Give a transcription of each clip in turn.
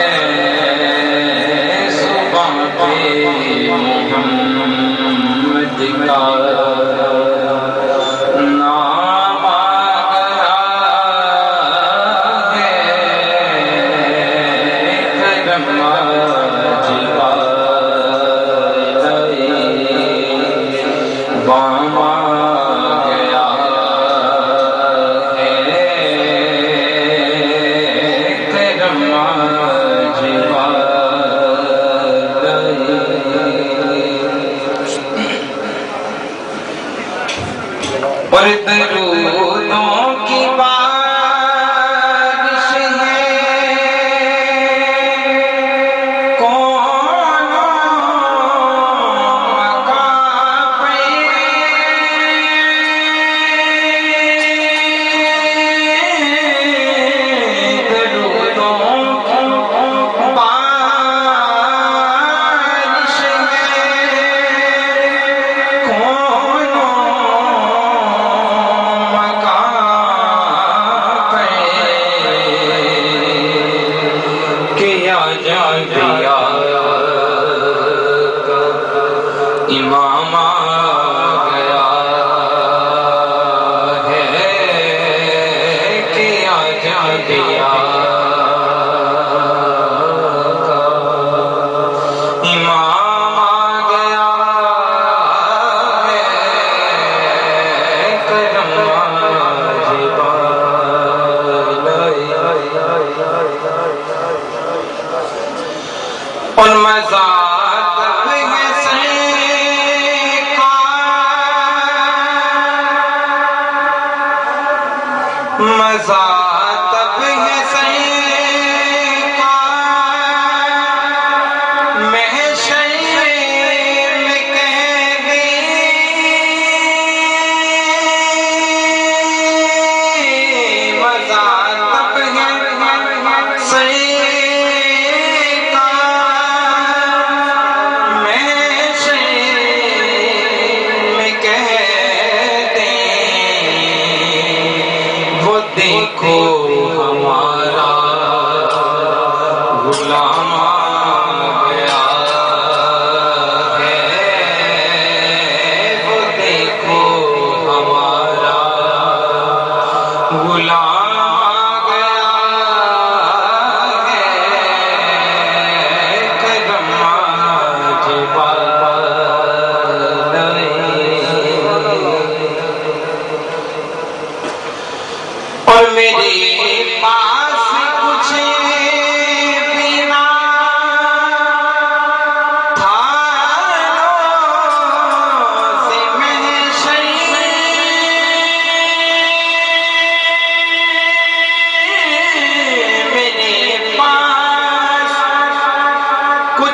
Yeah. يعلمون امام گیا ہے۔ کہ آجا دیا امام گیا ہے۔ کرم اور میں Gaza.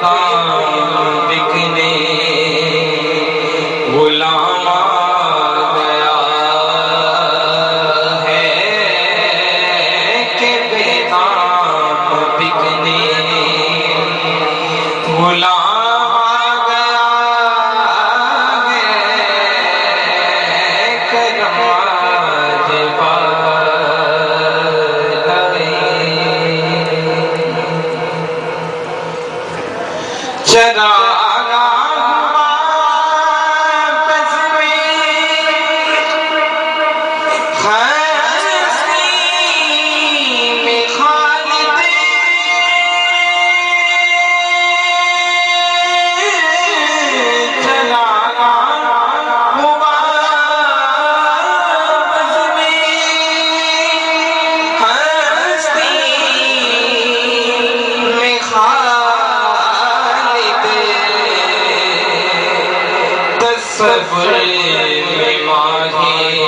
Amen. تصور میں ماہی